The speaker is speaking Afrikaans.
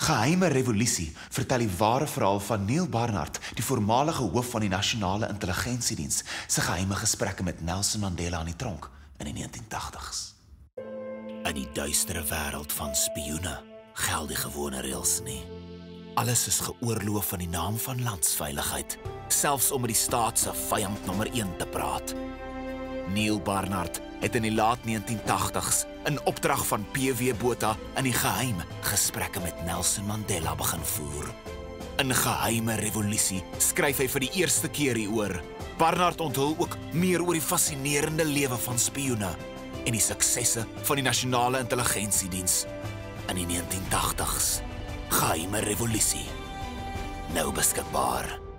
Geheime Revolusie vertel die ware verhaal van Neil Barnard, die voormalige hoof van die Nasionale Intelligensiediens, se geheime gesprekke met Nelson Mandela aan die tronk in die 1980s. In die duistere wêreld van spioene geld die gewone reëls nie. Alles is geoorloof in die naam van landsveiligheid, selfs om met die staat se vyand nommer 1 te praat. Neil Barnard het in die laat 1980s in opdrag van PW Botha in die geheim gesprekke met Nelson Mandela begin voer. In geheime revolusie skryf hy vir die eerste keer hieroor. Barnard onthul ook meer oor die fascinerende lewe van spioene en die suksesse van die nasionale intelligensiediens in die 1980s. Geheime revolusie. Nou beskikbaar.